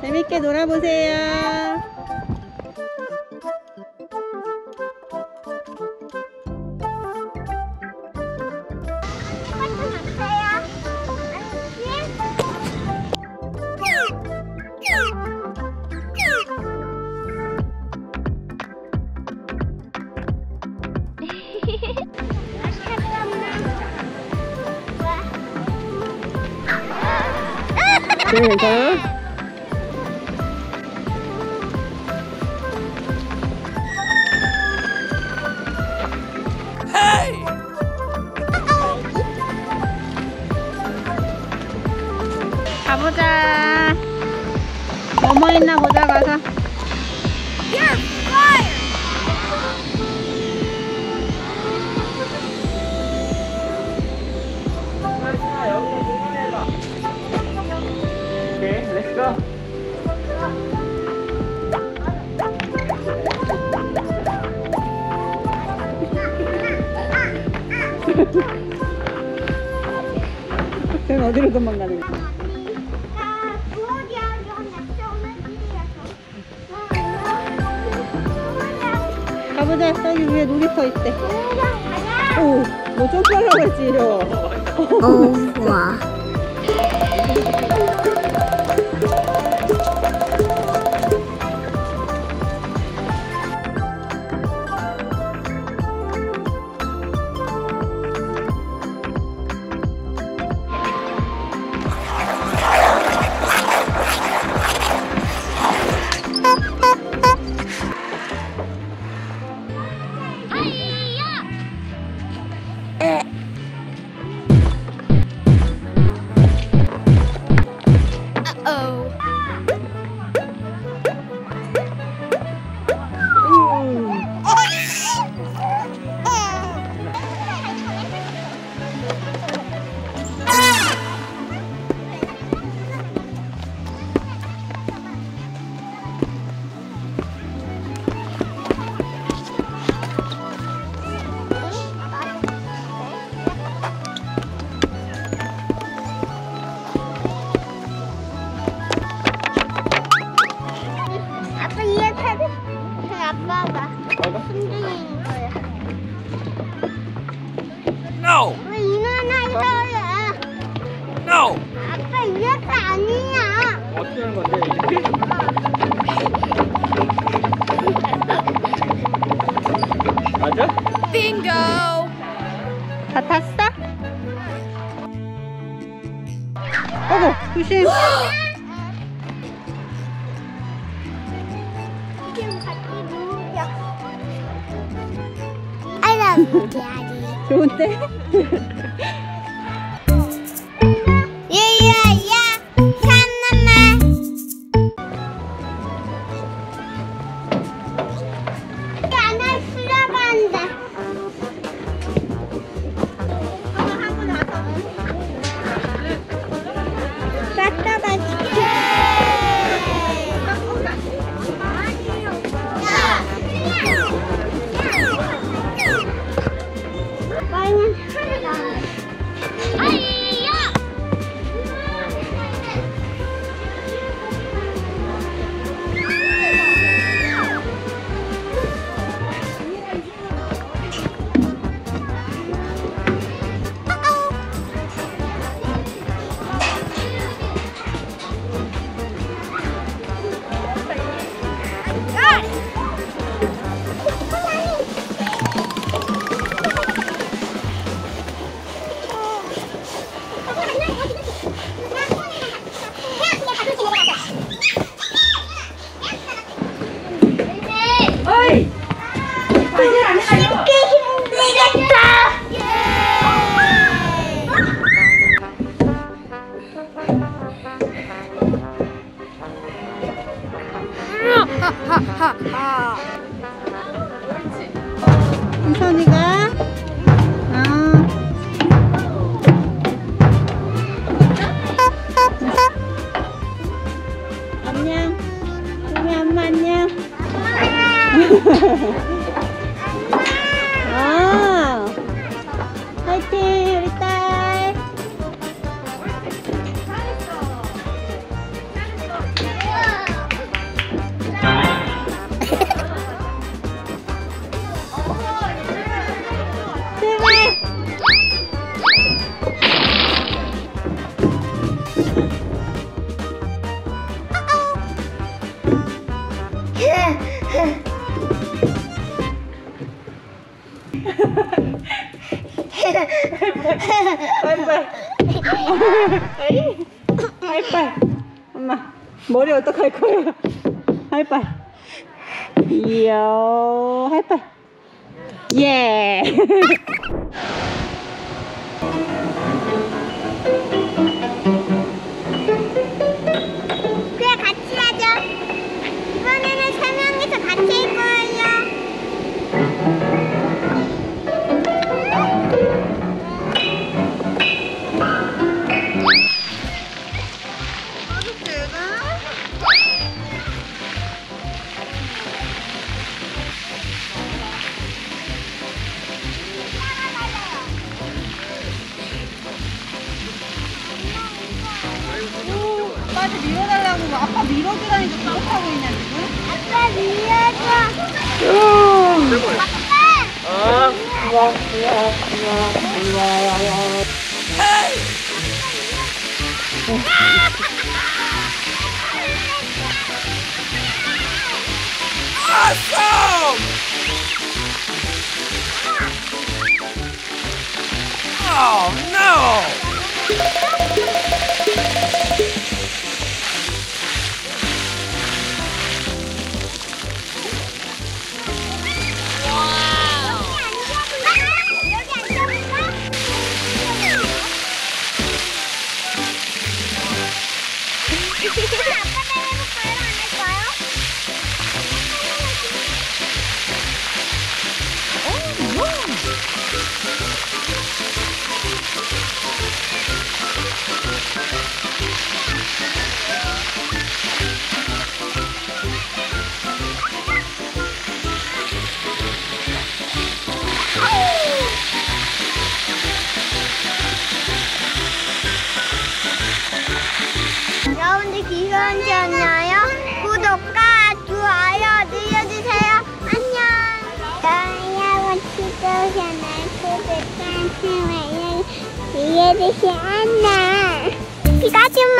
재밌게 놀아보세요. 지금 괜찮아? 가보자. 뭐뭐 있나 보자 가서. 쟤는 어디로 도망가는 거야? 가보자. 저기 위에 놀이터 있대. 오, 너 점프하려고 했지, 이러. 오, 와. 맞아? 다 탔어? 어머, 조심. 좋은데? 하하하하 은선이가? 어. 아. 안녕. 우리 엄마 안녕. 아. 하이파이 하이파이 엄마 머리 어떡할 거예요? 하이파이. 이요 하이파이. 예. 밀어달라고 아빠 밀어주라니까 그렇다고 있냐 지금? 아빠 밀어줘. 아빠. 아. Awesome! Oh no! 여러분들 기선이었나요? 구독과 좋아요 눌러주세요. 안녕. 좋아요와 구독과 눌러주세요. 안녕. 피가지마.